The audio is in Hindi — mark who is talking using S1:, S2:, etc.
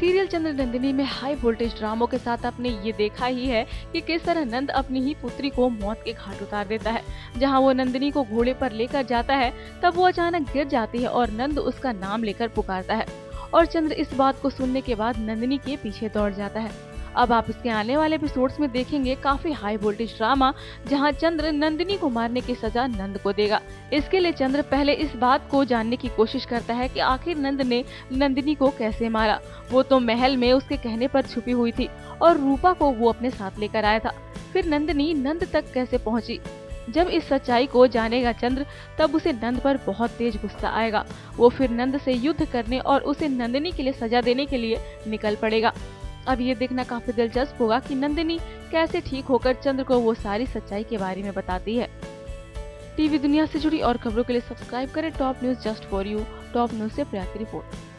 S1: चंद्र नंदिनी में हाई वोल्टेज ड्रामों के साथ आपने ये देखा ही है कि किस तरह नंद अपनी ही पुत्री को मौत के घाट उतार देता है। जहाँ वो नंदिनी को घोड़े पर लेकर जाता है, तब वो अचानक गिर जाती है और नंद उसका नाम लेकर पुकारता है। और चंद्र इस बात को सुनने के बाद नंदिनी के पीछे दौड़ जाता है। अब आप इसके आने वाले एपिसोड्स में देखेंगे काफ़ी हाई वोल्टेज ड्रामा जहाँ चंद्र नंदिनी को मारने की सजा नंद को देगा। इसके लिए चंद्र पहले इस बात को जानने की कोशिश करता है कि आखिर नंद ने नंदिनी को कैसे मारा। वो तो महल में उसके कहने पर छुपी हुई थी और रूपा को वो अपने साथ लेकर आया था। फिर नंदिनी नंद तक कैसे पहुँची? जब इस सच्चाई को जानेगा चंद्र, तब उसे नंद पर बहुत तेज गुस्सा आएगा। वो फिर नंद से युद्ध करने और उसे नंदिनी के लिए सजा देने के लिए निकल पड़ेगा। अब ये देखना काफ़ी दिलचस्प होगा कि नंदिनी कैसे ठीक होकर चंद्र को वो सारी सच्चाई के बारे में बताती है। टीवी दुनिया से जुड़ी और खबरों के लिए सब्सक्राइब करें top news just for you, top news से प्रयाग की रिपोर्ट।